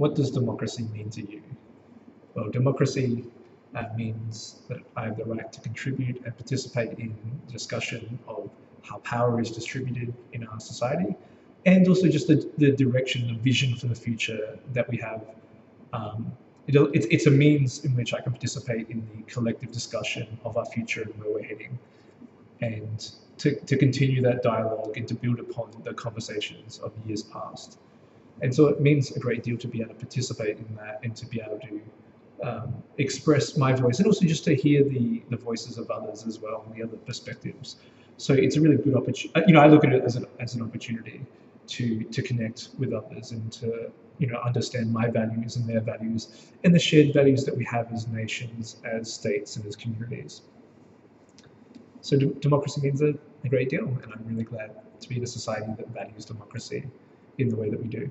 what does democracy mean to you? Well, democracy uh, means that I have the right to contribute and participate in discussion of how power is distributed in our society, and also just the, the direction, the vision for the future that we have. Um, it, it's, it's a means in which I can participate in the collective discussion of our future and where we're heading, and to, to continue that dialogue and to build upon the conversations of years past. And so it means a great deal to be able to participate in that and to be able to um, express my voice and also just to hear the, the voices of others as well and the other perspectives. So it's a really good opportunity. You know, I look at it as an, as an opportunity to, to connect with others and to, you know, understand my values and their values and the shared values that we have as nations, as states and as communities. So democracy means a, a great deal and I'm really glad to be in a society that values democracy in the way that we do.